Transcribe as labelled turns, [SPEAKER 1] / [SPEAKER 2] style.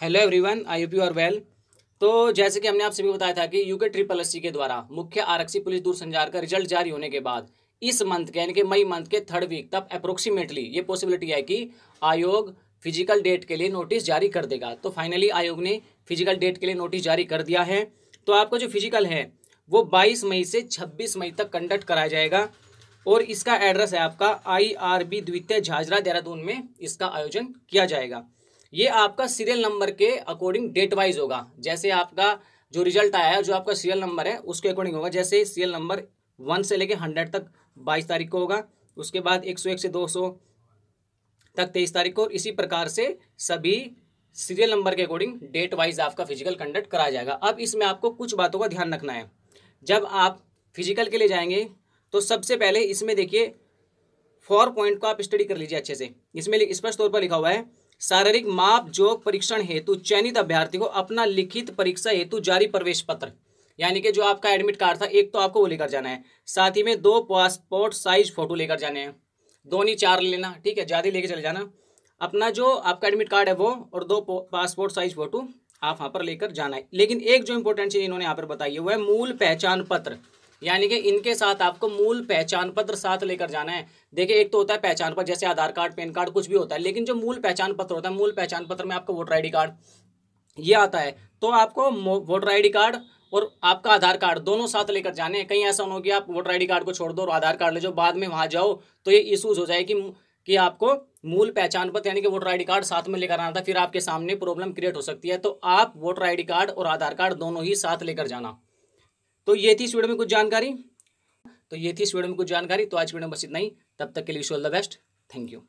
[SPEAKER 1] Hello everyone I hope you are well तो जैसे कि हमने आप सभी बताया था कि यूके ट्रिपल एससी के द्वारा मुख्य आरक्षी पुलिस दूरसंचार का रिज़ल्ट जारी होने के बाद, इस मंथ के, यानी कि मई मंथ के थर्ड वीक तक अप्रोक्सीमेटली ये पॉसिबिलिटी है कि आयोग फ़िज़िकल डेट के लिए नोटिस जारी कर देगा। तो फाइनली आयोग ने फ़िज़िकल डेट के लिए नोटिस जारी कर दिया है। तो आपका जो फ़िज़िकल है, वो 22 मई से 26 मई तक कंडक्ट कराया जाएगा। और इसका एड्रेस है आपका आई आर बी द्वितीय झाझरा देहरादून में इसका आयोजन किया जाएगा। ये आपका सीरियल नंबर के अकॉर्डिंग डेट वाइज होगा। जैसे आपका जो रिज़ल्ट आया है, जो आपका सीरियल नंबर है, उसके अकॉर्डिंग होगा। जैसे सीरियल नंबर वन से लेके हंड्रेड तक बाईस तारीख को होगा, उसके बाद एक सौ, एक से दो सौ तक तेईस तारीख को, और इसी प्रकार से सभी सीरियल नंबर के अकॉर्डिंग डेट वाइज आपका फ़िज़िकल कंडक्ट कराया जाएगा। अब इसमें आपको कुछ बातों का ध्यान रखना है। जब आप फ़िज़िकल के लिए जाएँगे तो सबसे पहले इसमें देखिए फोर पॉइंट को आप स्टडी कर लीजिए अच्छे से। इसमें स्पष्ट तौर पर लिखा हुआ है शारीरिक माप जोग परीक्षण हेतु चयनित अभ्यर्थी को अपना लिखित परीक्षा हेतु जारी प्रवेश पत्र। यानी कि जो आपका एडमिट कार्ड था, एक तो आपको वो लेकर जाना है। साथ ही में दो पासपोर्ट साइज़ फ़ोटो लेकर जाने हैं। दो नहीं चार लेना, ठीक है? ज़्यादा लेके चले जाना। अपना जो आपका एडमिट कार्ड है वो और दो पासपोर्ट साइज़ फ़ोटो आप वहाँ पर लेकर जाना है। लेकिन एक जो इंपॉर्टेंट चीज़ इन्होंने यहाँ पर बताई है, वो है मूल पहचान पत्र। यानी कि इनके साथ आपको मूल पहचान पत्र साथ लेकर जाना है। देखिए, एक तो होता है पहचान पत्र, जैसे आधार कार्ड, पैन कार्ड, कुछ भी होता है, लेकिन जो मूल पहचान पत्र होता है, मूल पहचान पत्र में आपका वोटर आईडी कार्ड, ये आता है। तो आपको वोटर आईडी कार्ड और आपका आधार कार्ड दोनों साथ लेकर जाने हैं। कहीं ऐसा हो कि आप वोटर आईडी कार्ड को छोड़ दो और आधार कार्ड ले जाओ, बाद में वहाँ जाओ तो ये इशूज़ हो जाए कि कि आपको मूल पहचान पत्र यानी कि वोटर आईडी कार्ड साथ में लेकर आना था, फिर आपके सामने प्रॉब्लम क्रिएट हो सकती है। तो आप वोटर आईडी कार्ड और आधार कार्ड दोनों ही साथ लेकर जाना। तो ये थी इस वीडियो में कुछ जानकारी। तो ये थी इस वीडियो में कुछ जानकारी। तो आज वीडियो में बस इतना ही। तब तक के लिए wish all the best thank you